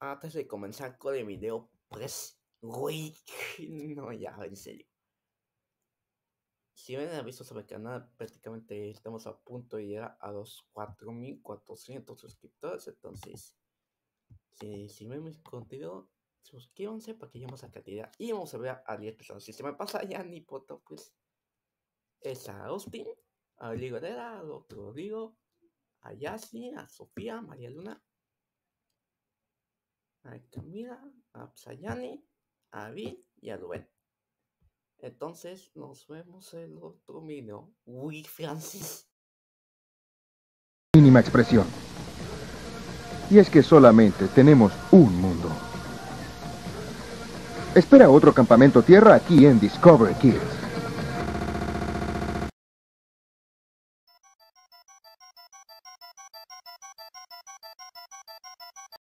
antes de comenzar con el video, pues, güey, no, ya, en serio. Si ven el aviso sobre el canal, prácticamente estamos a punto de llegar a los 4400 suscriptores. Entonces, si, si ven mi contenido, suscríbanse para que lleguemos a cantidad. Y vamos a ver a 10 personas. Si se me pasa ya ni foto, pues es a Austin, a Ligo Herrera, al otro Rodrigo, a Yassi, a Sofía, a María Luna, a Camila, a Psayani, a David y a Rubén. Entonces nos vemos en otro video. Uy, Francis. Mínima expresión. Y es que solamente tenemos un mundo. Espera otro campamento tierra aquí en Discovery Kids.